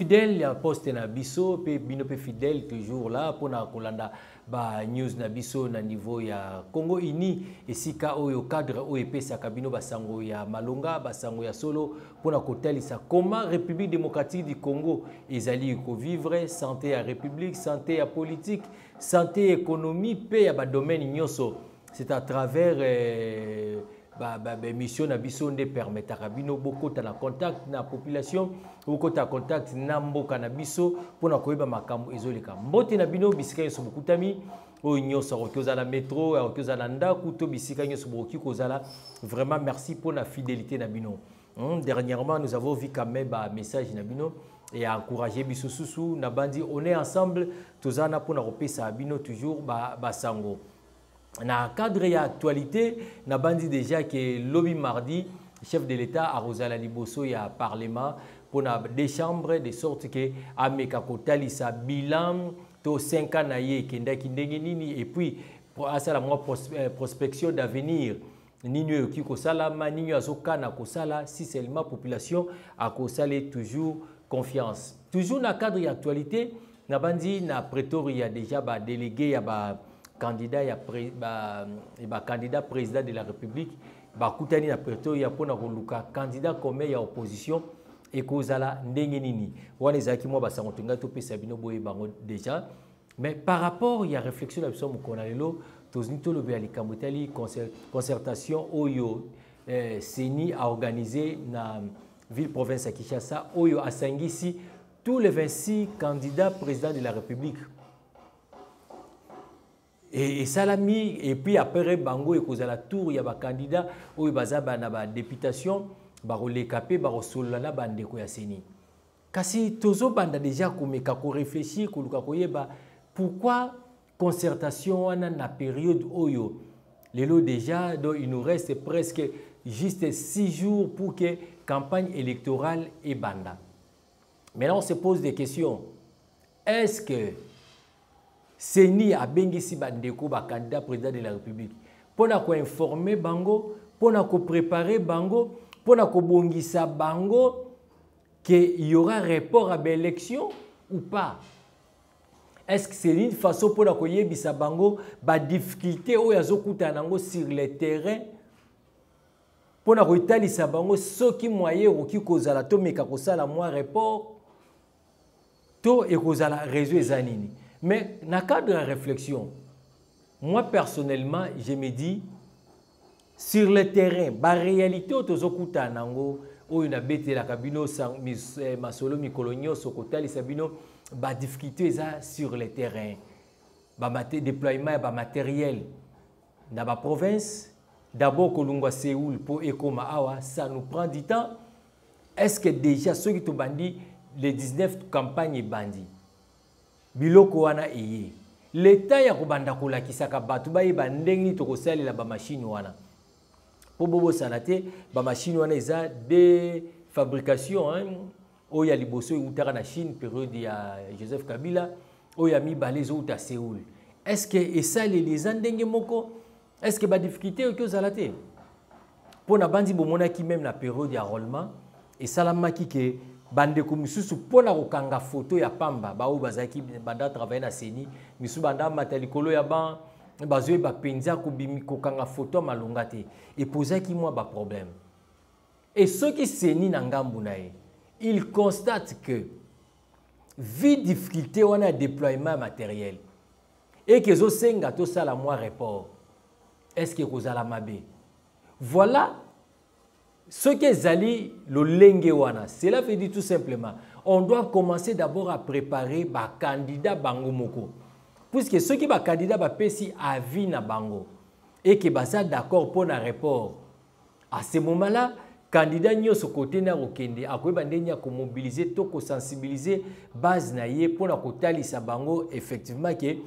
fidèle ya poste na biso pe bino pe fidèle toujours là mpona kolanda ba news na biso na niveau ya Congo Uni. Esika oyo cadre oyo epesaka bino basango ya malonga basango ya solo mpona kotalisa comment République démocratique du Congo. Ezali kovivre santé ya république santé ya politique santé économie pe ya badomaine nyonso c'est à travers euh, bamission na biso nde permetaka bino bokota na contact na population bokota contact na mboka na biso mpona koyeba makambo ezoleka. Mbote na bino bisika nyonso bokutami. Oyo nyonso akoki kozala métro akoki kozala ndako to bisika nyonso bokoki kozala. Vraiment merci mpona fidélité na bino. Hmm, dernièrement nous avons vu quand même bamessage na bino et encourager biso susu. Na bandi on est ensemble. Toza na mpona kopesa bino toujours basango. ba na cadre ya actualité na bandi déjà que lobby mardi chef de l'état arozala liboso ya parlement mpona des chambres de sorte que ameka kotalisa bilan to 5 ans na ye ekendaki ndenge nini et puis asala mwa prospection d'avenir. Nini oyo ekoki kosalama nini oyo azokana kosala si seulement population akosala toujours confiance. Toujours na cadre ya actualité na bandi na pretoria déjà badélégué ya ba candidat ya pré, ba, ba candidat président de la république bakutani na pretoria mpona koluka. Candidat commun ya opposition ekozala ndenge nini? Wana ezalaki mwa basango to ngai topesa bino boyeba yango déjà mais par rapport ya réflexion na biso mokolo na lelo tozali tolobela likambo etali concertation oyo eh, seni aorganise na ville province ya kinshasa oyo asangisi tous les 26 candidats présidents de la république et, et puis après bango ekozala tour. Ya bakandidat oyo baza na badéputation bakoleka mpe bakosolola na bandeko ya seni. Kasi tozobanda déjà komeka korefléchir koluka koyeba pourquoi concertation wana na période oyo? Lelo déjà donc il nous reste presque juste six jours pour que campagne électorale ebanda maintenant on se pose des questions. Est-ce que seni abengisi bandeko bakandidat président de la république. Mpona koinforme bango mpona koprépare bango mpona kobongisa bango que y aura report à baélection ou pas. Est-ce que c'est une façon mpona koyebisa bango badifficulté oyo azokutana yango sur le terrain? Mpona kotalisa bango soki moye ekoki kozala tomeka kosala mwa report? To ekozala réseau eza nini? Mais dans le cadre de la réflexion, moi personnellement, je me dis, sur le terrain, la réalité, tozokuta nango, oyo na bete la kabino masolo mikolo nyonso kotalisa bino ba difficulté eza sur le terrain. Ba déploiement ba matériel. Na ba province d'abord Séoul pour ekoma awa ça nous prend du temps. Est-ce que déjà ceux qui tobandi les 19 campagnes bandi biloko wana eye leta ya kobanda kolakisaka bato bayeba ndenge nini tokosalela bamashine wana. Mpo bobosana te bamashine wana eza de fabrication oyo ya liboso eutaka na chine periode ya joseph kabila oyo ya mibale ezouta seoul est ce que esaleli eza ndenge moko? Est ce que badifficulté oki ozala te? Mpo na bandi bomonaki meme na periode ya rollement esalamaki ke bandeko misusu mpona kokanga foto ya pamba. Baoyo bazalaki banda travaille na seni. Misusu banda mata likolo ya ban bazoyeba mpenza kokanga foto ya malonga te. Epozaki mwa baproblème e soki seni na ngambu na ye il constate que vi difficulté wana ya déploiement matériel eke ezosenga tosala mwa report. Est ce que ekozala mabe? Voilà soki ezali lolenge wana cela veut dire tout simplement on doit commencer d'abord à préparer bakandidat bango moko. Puisque soki bakandidat bapesi avis na bango eke baza d'accord mpo na report à ce moment là candidat nyonso kote na kokende akoyeba ndenge ya komobilize to kosensibilize base na ye mpona kotalisa bango effectivement ke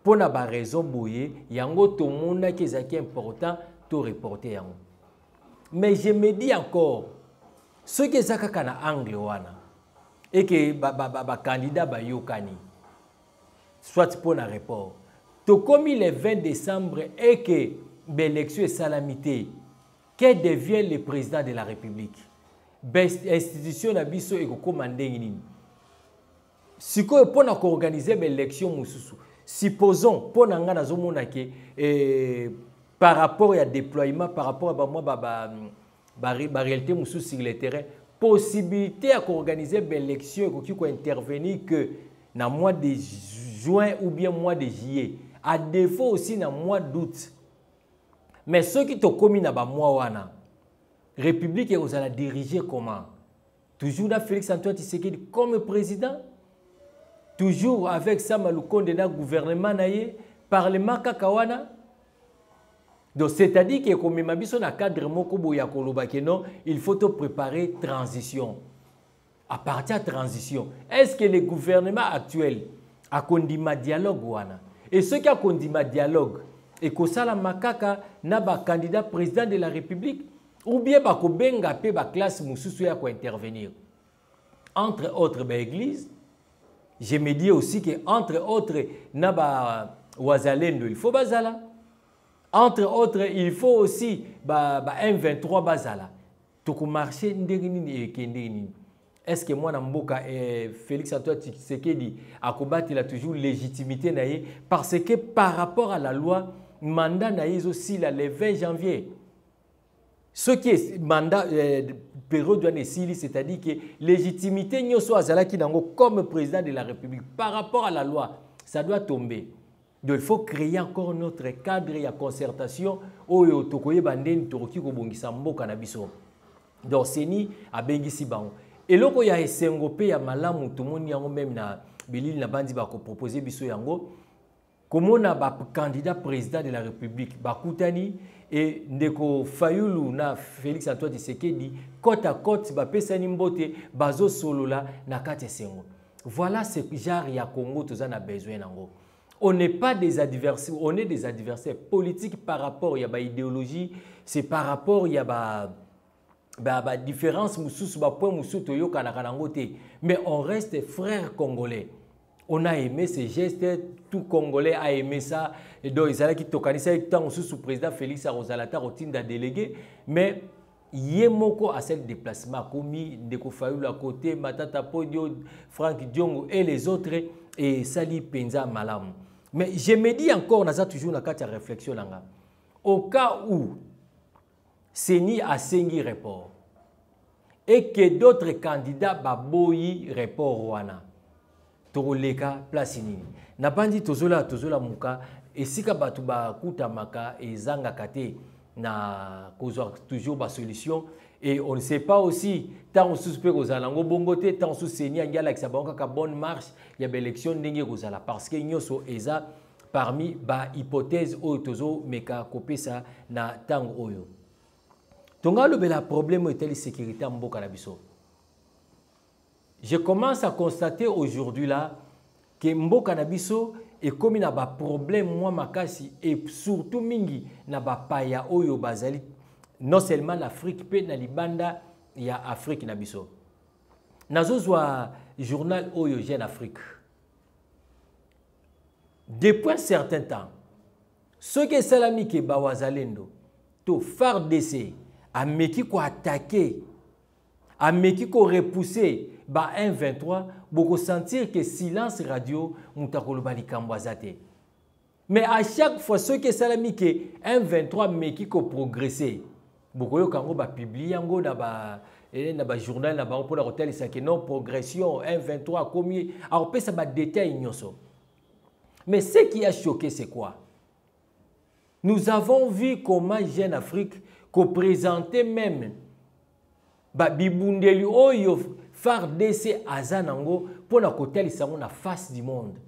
mpo na baraison boye yango tomonaki ezalaki important to reporte yango mais je me dis encore soki eza kaka na angle wana eke bakandidat ba, ba, ba bayokani soit mpo na report. Tokomi le 20 décembre eke baélection esalami te que devient le président de la république? Institution na biso nini? Sikoyo mpo na koorganize baélection mosusu. Supposons mpo na ngai nazomona ke eh, par rapport ya déploiement par rapport ya bamwa baréalité mosusu sur le terrain possibilité ya koorganize baélection ekoki kointervenir que na mois de juin ou bien mois de juillet. À défaut aussi na mois d'août. Mais soki tokomi na bamois wana république ekozala dirige comment? Toujours na félix antoine tshisekedi comme président? Toujours avec sama lukonde na gouvernement na ye parlement kaka wana donc c'est-à-dire que ekomema biso na cadre moko boye ya koloba non il faut préparer transition. À partir ya transition. Est ce que le gouvernement actuel akondima dialogue wana? Et soki akondima dialogue ekosalama kaka na bacandidat président de la république ou bien bakobenga mpe baklasse mosusu ya kointervenir entre autres baéglise je me dis aussi que entre autres na bawazalendo il faut bazala entre autres il faut aussi ba, ba m23 bazala. Tokomarche ndenge nini ekende nini. Est ce que mwana mboka eh, félix antoine tshisekedi akobatela toujours légitimité parce que par rapport à la loi mandat na ye ezosila le 20 janvier. Soki mandat eh, période wana esili c'est-à-dire que légitimité nyonso azalaki nango comme président de la république. Par rapport à la loi ça doit tomber donc il faut créer encore notre cadre ya concertation. Oyo tokoyeba ndeni tokoki kobongisa mboka na biso. Donc seni abengisi bango. Eloko ya esengo mpe ya malamu tomoni yango meme na bilili na bandi bakopropose biso yango. Komona bacandidat président de la république bakutani e ndeko fayulu na félix antoine tshisekedi côte à côte bapesani mbote bazosolola na kati esengo. Voilà ce genre ya congo toza na besoin nango on n'est pas des adversaires on est des adversaires politiques par rapport ya baidéologie c'est par rapport ya ba badifférence ba mosusu bapoint mosusu toyokanaka nango te mais on reste frères congolais. On a aimé ce geste tout congolais a aimé ça. Et donc ezalaki tokanisaki ntango mosusu président félix akozala ta kotinda délégué. Mais ye moko asali déplacement akomi ndeko fayulu à côté matata podio frank diongo et les autres esali mpenza malamu mais je me dis encore naza toujours na kati réflexion na au cas où seni asengi report et que d'autres candidats baboyi report wana tokoleka place nini. Nabandi tozola tozolamuka esika bato bakutamaka ezangaka te na toujours basolution et on ne sait pas aussi mosusu mpe kozala yango bongo te ntango mosusu seni yangi alakisa bango kaka bonne marche ya baélection ndenge ekozala parce que nyonso eza parmi bahypothèse oyo tozomeka kopesa na ntango oyo. Tongalobela problème oyo etali sécurité mboka na biso. Je commence à constater aujourd'hui là que mboka na biso ekomi na baproblème mwa makasi et surtout mingi na bapaya oyo bazali non seulement na afrique mpe na libanda ya afrique na biso. Nazozwa journal oyo afrique. Depuis un certain temps soki esalami ke bawazalendo to fardc ameki koatake ameki korepousse ba 123 bokosentir ke silence radio moto akoloba likambo mais à chaque fois soki esalami ke 123 meki koprogresse bokoyoka yango bapiblie yango na ba na bajournal na bango mpona kotalisa ke non progression 123 akomi akopesa badetail nyonso mais ce qui a choqué c'est quoi? Nous avons vu comment jeune afrique koprésenté même babibundeli oyo fardc aza nango mpona kotalisa yango na face du monde.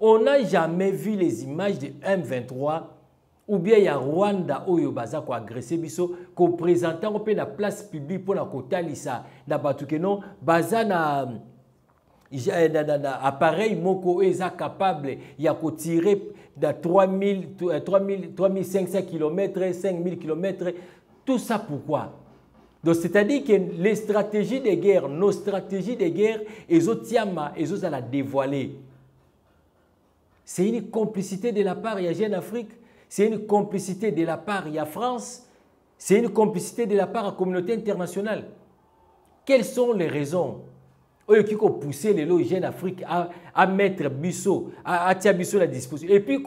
On n'a jamais vu les images de m23 ou bien ya rwanda oyo baza koagrese biso koprésente yango mpe na place publique mpona kotalisa. Na bato keno baza na appareil moko eza capable ya kotire na 3500 km 5000 km tout ça pourquoi? Donc c'est-à-dire que les stratégies de guerre nos stratégies de guerre ezotiama ezozala dévoilé. C'est une complicité de la part ya jeune afrique? C'est une complicité de la part ya france c'est une complicité de la part ya communauté internationale. Quelles sont les raisons? Oyo qui pousser les jeunes afrique à, à mettre biso à, à la disposition. Et puis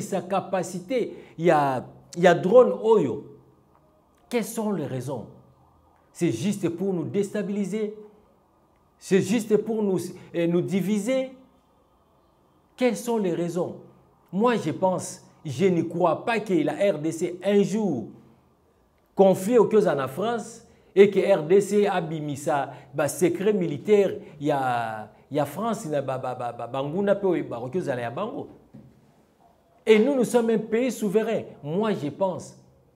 sa capacité il y a il y a drone oyo. Quelles sont les raisons? C'est juste pour nous déstabiliser? C'est juste pour nous, euh, nous diviser? Quelles sont les raisons? Moi je pense je ne crois pas que la RDC un jour confie aux causes en France et que RDC a bimisa ba secret militaire ya ya France na ba ba ba banguna pe ba bango et nous nous sommes un pays souverain. Moi je pense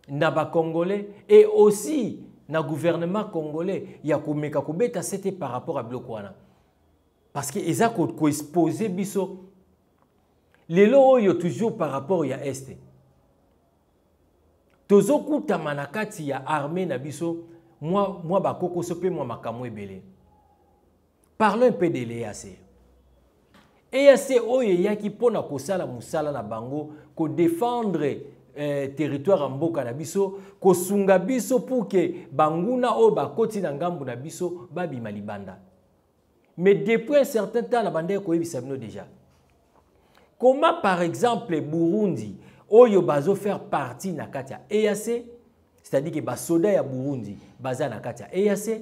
na ba congolais et aussi na gouvernement congolais. Ya komeka kobeta c'était par rapport à biloko wana. Parce que eza koexpose biso lelo oyo toujours par rapport ya este tozokutama na kati ya armée na biso moi moi bakokoso mpe mwa makambo parlons un peu de l'EAC EAC oyo eyaki mpona kosala mosala na bango eh, territoire ya mboka na biso kosunga banguna oyo bakoti na ngambu na biso babima libanda. Mais depuis un certain temps na bandeki koyebisa bino déjà comment par exemple burundi oyo bazofaire partie na kati ya EAC c'est-à-dire que basoda ya burundi baza na kati ya eac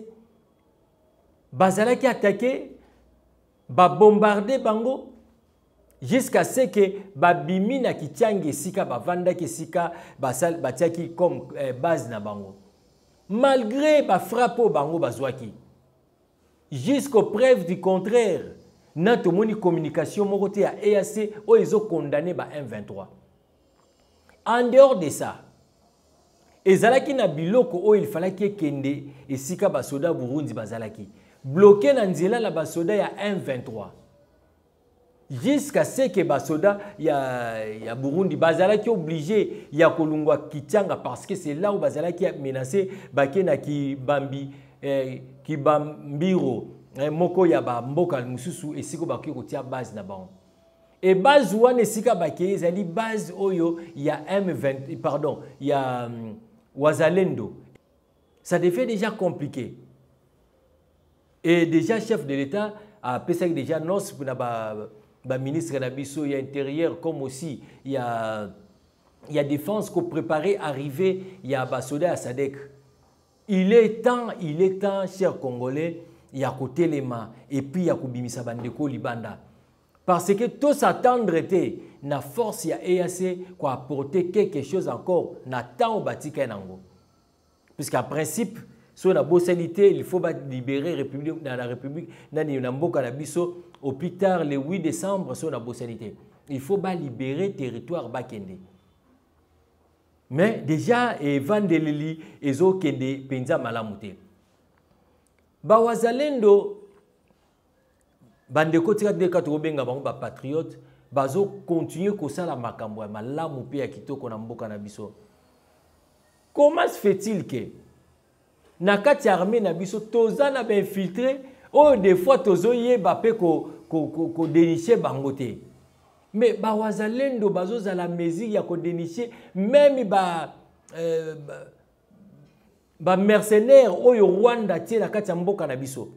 bazalaki atake babombarde bango jusqu'à ce que babimi na kitiangi esika bavandaki esika batiaki comme eh, base na bango. Malgré bafrappe oyo bango bazwaki jusqu'au preuve du contraire na tomoni communication moko te ya eac oyo ezokondane ba 123 en dehors de ça ezalaki na biloko oyo efalaki ekende esika basoda burundi bazalaki. Bloke na nzela na basoda ya 123 jusqu'à ce que basoda ya, ya burundi bazalaki oblige ya kolungwa kitianga parce que c'est là où bazalaki menacé bake na kibambi eh, kibambiro moko ya bamboka mosusu esika bakoki kotia base na bango e base wana esika bakei ezali base oyo ya m20 pardon ya um, Wazalendo, ça devient déjà compliqué. Et déjà, chef de l'État a pensé déjà non, pour le ministre de l'Abisso, il y a intérieur, comme aussi il y a, il y a défense qu'on préparait arriver, il y a Bassoda à Sadek. Il est temps, il est temps, chers Congolais, il y a côté les mains, et puis il y a Koubimisa Bandeko Libanda. Parce que tout s'attendre était na force ya EAC ko apporter quelque chose encore na au batika nango. Puisqu'en principe sur la bossalité il faut libérer république dans la république nani na mboka na biso au plus tard le 8 décembre sur la bossalité. Il faut ba libérer territoire bakende. Mais déjà evandeleli ezokende penza malamu te bawazalendo bandeko tika ndeka tokobenga bango bapatriote bazokontinue kosala makambo ya malamu mpe ya kitoko na mboka na biso. Comment se fait-il ke na kati armée na biso toza na bainfiltré oyo des fois tozoyeba mpe kodeniche bango te? Mais bawazalendo bazozala mesure ya kodeniche meme ba, euh, bamercenaire ba oyo rwanda tie na kati ya mboka na biso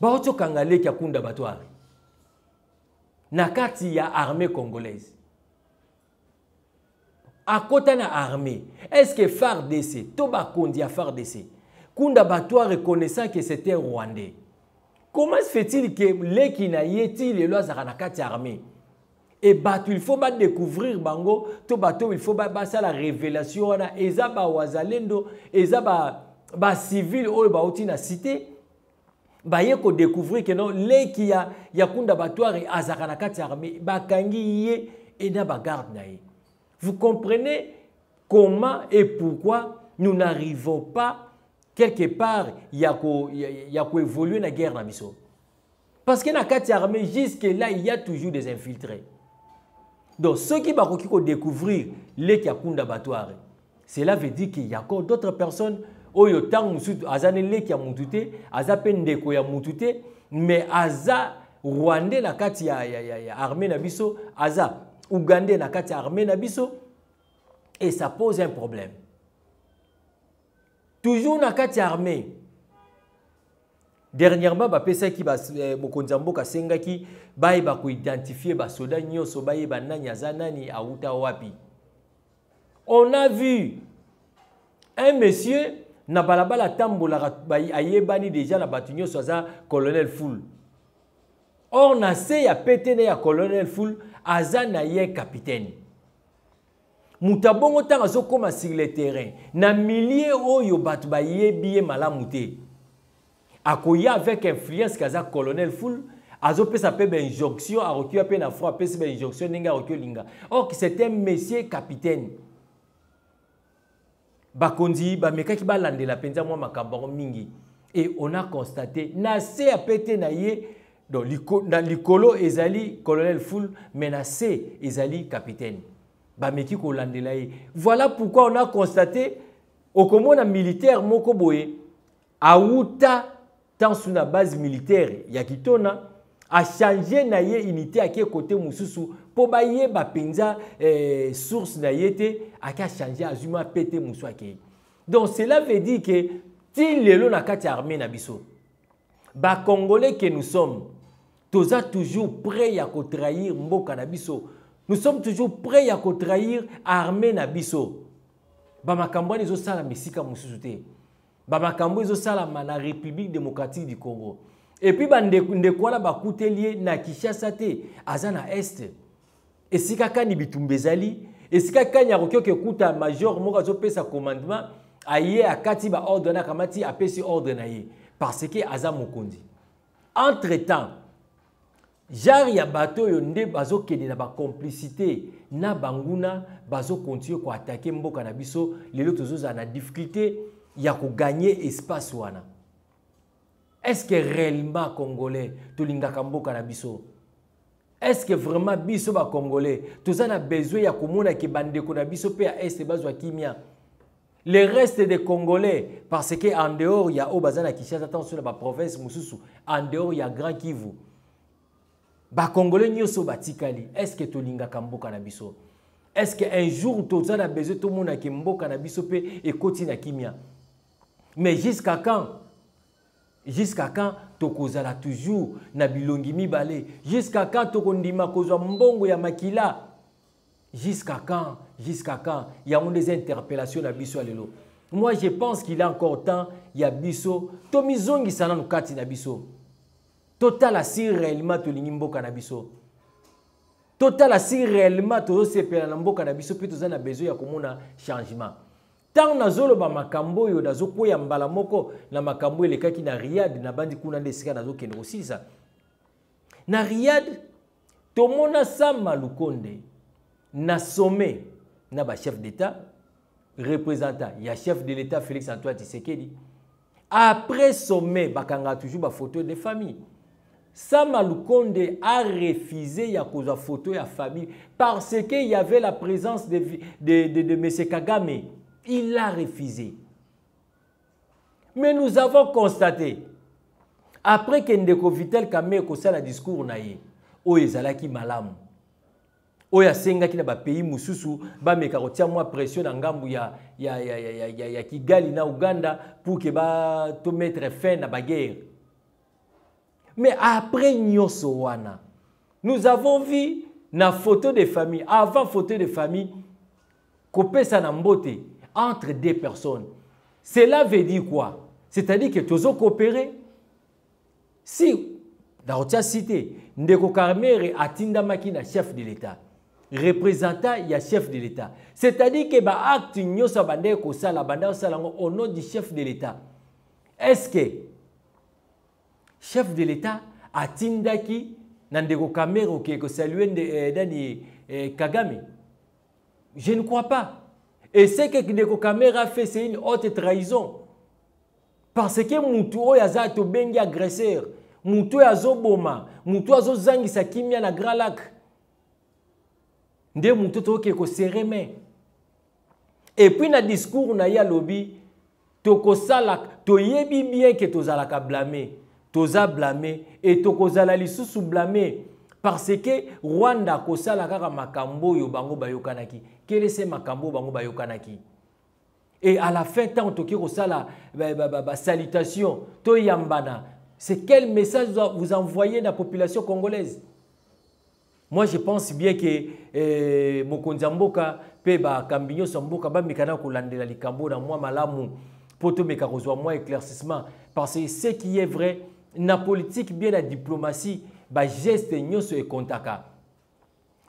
bauti okanga leki ya kunda bato ari na kati ya armée congolaise. Akota na armée. Est-ce que FARDC to bakondi ya FARDC kunda bato reconnaissant que c'était rwandais? Comment se fait-il que leki na ye ti lelo azalaka na kati ya armée e bato il faut badécouvrir bango. To bato il faut basala révélation wana. Eza bawazalendo eza bacivile oyo bauti na cité baye kodécouvrir ke non leki ya, ya kunda batware azalaka na kati ya armée bakangi ye e na bagarde na ye. Vous comprenez comment et pourquoi nous n'arrivons pas quelque part ya koévoluer na guerre na biso? Parce que na kati ya armée jusque là il y a toujours des infiltrés donc soki bakoki kodécouvrir leki ya kunda batware cela veut dire qu'il y a encore d'autres personnes. Oyo ntango mosusu aza na eleki ya mutu te aza mpe ndeko ya mutu te me aza rwandais na kati ya, ya, ya, ya armée na biso aza ugandais na kati ya armée na et ça pose un problème. Toujours na kati ya armée dernièrement bapesaki eh, mokonzi ya mboka asengaki bayeba koidentifie basoda nyonso bayeba nani aza nani auta wapi? On a vu un monsieur na balabala atambolaka ayebani déjà na bato nyonso colonel full or na se ya pete ya colonel full aza na ye capitaine. Moto abongo ntango azokóma sur le terrain. Na milie oyo bato bayebi ye malamu te akoya avec influence kaza colonel full azopesa mpe bainjonction akoki mpe na fro apesi bainjonction ndenge akoki olinga or un monsieur capitaine. Bakonzi bamekaki balandela mpenza mwa makambo yango mingi. Et on a constaté na se ya pete na ye donc na likolo ezali colonel full mais na se ezali capitaine. Bameki kolandela ye. Voilà pourquoi on a constaté okomona militaire moko boye ntansu na base militaire ya kitona achange na ye unité ake kote mosusu mpo bayeba mpenza eh, source na ye te ake achange azwi mwa pe te mosu akei donc cela veut dire ke ti lelo na kati armée na biso bacongolais ke nous sommes toza toujours prêt ya kotrahir mboka na biso. Nous sommes toujours prêts ya kotrahir armée na biso. Bamakambo wana ezosalama esika mosusu te bamakambo ezosalama na république démocratique du congo. Epuis bandeko wana bakuteli ye na kinshasa te aza na este esika kani bitumba ezali esika kani akoki oke kuta major moko azopesa commandement aye akati baordre wana akamati apesi ordre na ye. Parce ke aza mokonzi. Entre temps genre ya bato oyo nde bazokende na bacomplicité na banguna bazokontinue koatake mboka na biso. Lelo tozozala na difficulté ya koganye espace wana. Est-ce que réellement congolais tolingaka mboka na biso? Est-ce que vraiment biso bacongolais toza na besoin ya komona ke bandeko na biso mpe ya este bazwa kimia? Le reste des congolais parce que en dehors ya oyo baza na kinshasa ntango na baprovince mosusu en dehors ya grand kivu bacongolais nyonso batikali estce tolingaka mboka na biso? Estce un jour toza na besoin tomonaki mboka na biso mpe ekoti na kimia? Mais jusqu'à quand? Jusqu'à quand tokozala toujours na bilongi mibale? Jusqu'à quand tokondima kozwa mbongo ya makila? Jusqu'à quand? Jusqu'à quand? Yango nde eza interpellation na biso lelo. Moi je pense qu'il est encore temps ya biso. Tomizongisa nanu kati na biso. Totala si réellement tolingi mboka na biso. Totala si réellement tozosepela na mboka na biso mpe toza na besoin ya komona changement ntango nazoloba makambo oyo nazokwea mbala moko na makambo elekaki na riad nabandi kuna nde esika nazokende kosilisa na riad tomona sama lukonde na sommet na bachef d'état représentant ya chef de l'état félix antoine tshisekedi après sommet bakanga toujours bafoto de famille Sama Lukonde a refusé ya kozwa photo ya famille parce qu'il y avait la présence de, de, de, de M. Kagame. Il l'a refusé. Mais nous avons constaté, après que Ndeko Vitel Kame kosala discours na ye, oyo ezalaki malamu oyo asengaki na bapays mosusu bameka kotia mwa pression na ngambu ya, ya, ya, ya, ya, ya kigali na uganda pour ke batomettre fin na baguerre Mais après nyonso wana, nous avons vu na photo de famille, avant photo de famille, kopesa na entre deux personnes. Cela veut dire quoi? C'est-à-dire que tous coopérer. Si, dans la cité, Ndeko Karmere atindamaki na chef de l'État, représentant ya chef de l'État. C'est-à-dire que acte nyonso bande ko au nom du chef de l'État. Est-ce que chef de l'état atindaki na ndeko kamere dani eh, kagame? Je ne crois pas et ce que ndeko kamere a fait c'est une haute trahison. Parce que mutu oyo aza tobengi agresseur mutu oyo azoboma mutu oyo azozangisa kimia na grand lac nde main. Et puis na discours na ye alobi tokosala toyebi bien ke tozalaka blame toza blâmé et tokozala lisusu blâmé parce que rwanda akosala kaka makambo oyo bango bayokanaki. Kele se makambo bango bayokanaki? Et à la fin ntango tokoki kosala basalutation toyambana. C'est quel message vous envoyez la population congolaise? Moi je pense bien que eh, mokonzi ya mboka mpe likambo na mwa malamu mpo tomeka kozwa mwa éclaircissement. Parce que ce qui est vrai na politique bien na diplomatie bageste nyonso ekontaka.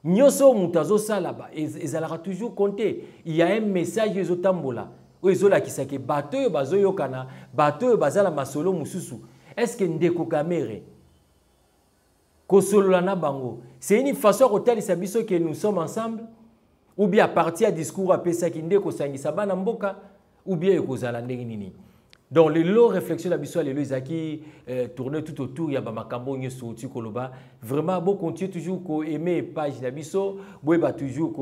Nyonso moto azosala ezalaka toujours y a un message oyo ezotambola oyo ezolakisaki. Bato oyo bazoyokana bato oyo baza na masolo mosusu. Estce ndeko kamere? Kosolola na bango. C'est une façon ya kotalisa biso ke nous sommes ensemble? Ou bien à partir ya discours apesaki nde kosangisa bana mboka? Ou bien ekozala ndenge nini? Donc lelo réflexion na biso ya lelo ezalaki euh, tourner tout autour ya bamakambo nyonso oti koloba. Vraiment bocontinue toujours koaime page na biso boyeba toujours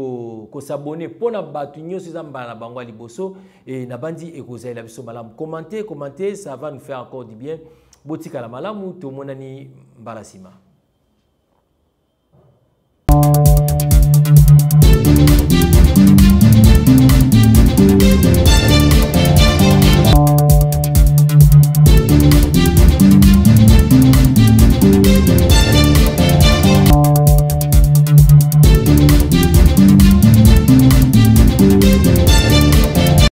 kosabone mpo na bato nyonso eza mbala na bango ya liboso. E na bandi ekozalela biso malamu commenter commenter ça va nous faire encore du bien. Botikala malamu tomonani mbala nsima